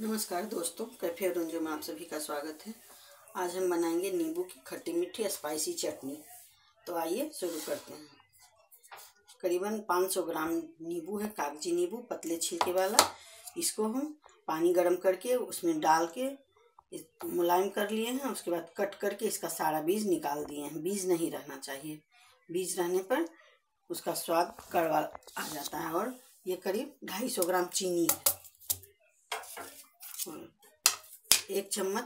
नमस्कार दोस्तों, कैफ़े रंजो में आप सभी का स्वागत है। आज हम बनाएँगे नींबू की खट्टी मीठी स्पाइसी चटनी। तो आइए शुरू करते हैं। करीबन 500 ग्राम नींबू है, कागज़ी नींबू, पतले छिलके वाला। इसको हम पानी गर्म करके उसमें डाल के मुलायम कर लिए हैं। उसके बाद कट करके इसका सारा बीज निकाल दिए हैं। बीज नहीं रहना चाहिए। बीज रहने पर उसका स्वाद कड़वा आ जाता है और ये करीब 250 ग्राम चीनी है। एक चम्मच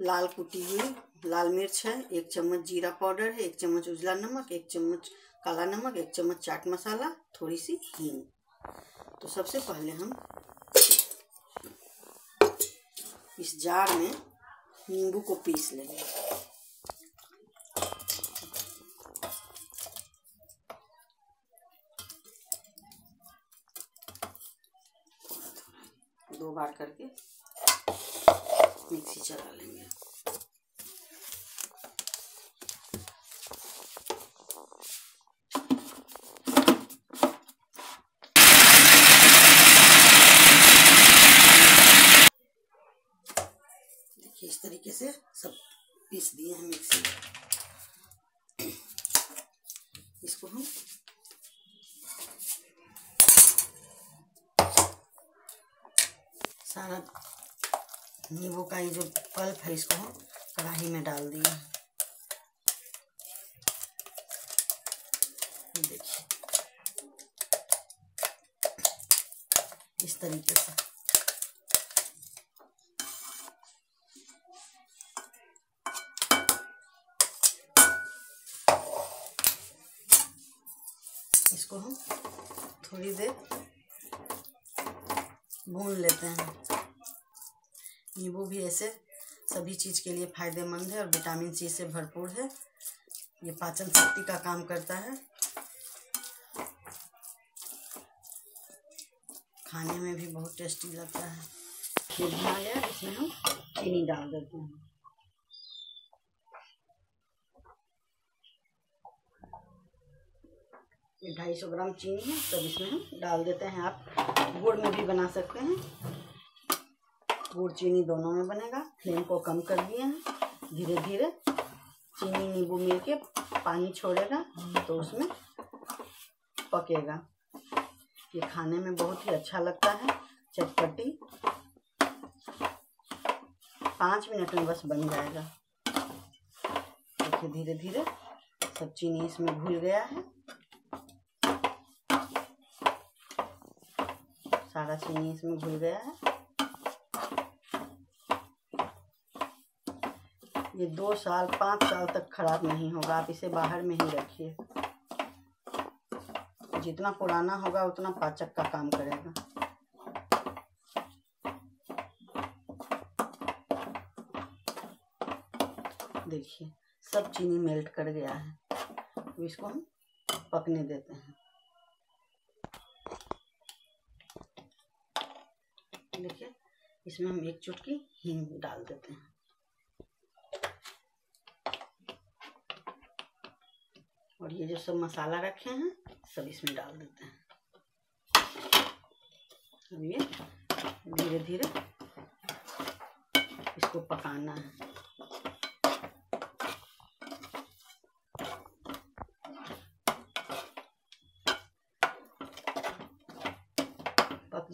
लाल कुटी हुई, लाल मिर्च है, एक चम्मच जीरा पाउडर है, एक चम्मच उजला नमक, एक चम्मच काला नमक, एक चम्मच चाट मसाला, थोड़ी सी हींग। तो सबसे पहले हम इस जार में नींबू को पीस लेंगे। दो बार करके मिक्सी चला लेंगे। इस तरीके से सब पीस दिए हैं मिक्सी इसको हम सारा नींबू का ये जो पल्प है, इसको हम कढ़ाई में डाल दिए देखिए। इस तरीके से। इसको हम थोड़ी देर भून लेते हैं। नींबू भी ऐसे सभी चीज़ के लिए फ़ायदेमंद है और विटामिन सी से भरपूर है। ये पाचन शक्ति का काम करता है। खाने में भी बहुत टेस्टी लगता है। फिर बना गया, इसमें हम चीनी डाल देते हैं। ये ढाई सौ ग्राम चीनी है तब इसमें हम डाल देते हैं आप। गुड़ में भी बना सकते हैं। गुड़ चीनी दोनों में बनेगा। फ्लेम को कम कर दिए हैं। धीरे धीरे चीनी नींबू मिल के पानी छोड़ेगा तो उसमें पकेगा। ये खाने में बहुत ही अच्छा लगता है। चटपटी पाँच मिनट में बस बन जाएगा। देखिए धीरे धीरे सब चीनी इसमें घुल गया है। सारा चीनी इसमें घुल गया है। ये दो साल, पाँच साल तक खराब नहीं होगा, आप इसे बाहर में ही रखिए। जितना पुराना होगा, उतना पाचक का काम करेगा। देखिए, सब चीनी मेल्ट कर गया है। इसको हम पकने देते हैं। देखिए इसमें हम एक चुटकी हींग डाल देते हैं। और ये जो सब मसाला रखे हैं, सब इसमें डाल देते हैं। अब ये धीरे धीरे इसको पकाना है।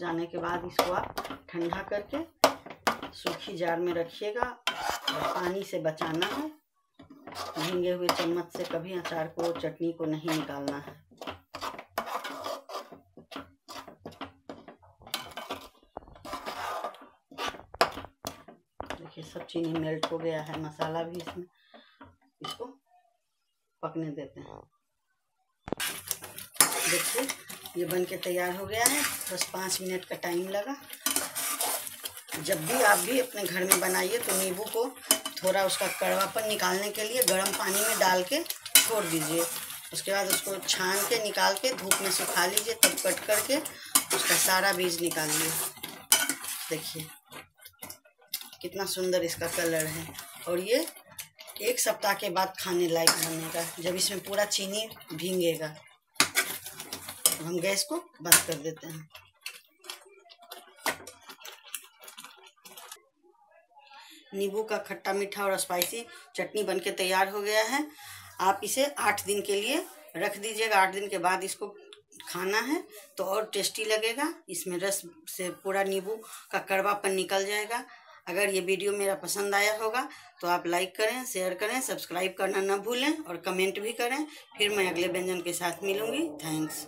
जाने के बाद इसको आप ठंडा करके सूखी जार में रखिएगा। पानी से बचाना है। भींगे हुए चम्मच से कभी अचार को, चटनी को नहीं निकालना है। देखिए, सब चीनी मेल्ट हो गया है। मसाला भी इसमें, इसको पकने देते हैं। देखिए ये बन के तैयार हो गया है। बस पाँच मिनट का टाइम लगा। जब भी आप भी अपने घर में बनाइए तो नींबू को थोड़ा उसका कड़वापन निकालने के लिए गर्म पानी में डाल के छोड़ दीजिए। उसके बाद उसको छान के निकाल के धूप में सुखा लीजिए, तब कट करके उसका सारा बीज निकालिए। देखिए, कितना सुंदर इसका कलर है। और ये एक सप्ताह के बाद खाने लायक बनेगा, जब इसमें पूरा चीनी भींगेगा। हम गैस को बंद कर देते हैं। नींबू का खट्टा मीठा और स्पाइसी चटनी बनके तैयार हो गया है। आप इसे आठ दिन के लिए रख दीजिएगा। आठ दिन के बाद इसको खाना है तो और टेस्टी लगेगा। इसमें रस से पूरा नींबू का कड़वापन निकल जाएगा। अगर ये वीडियो मेरा पसंद आया होगा तो आप लाइक करें शेयर करें सब्सक्राइब करना ना भूलें और कमेंट भी करें। फिर मैं अगले व्यंजन के साथ मिलूँगी। थैंक्स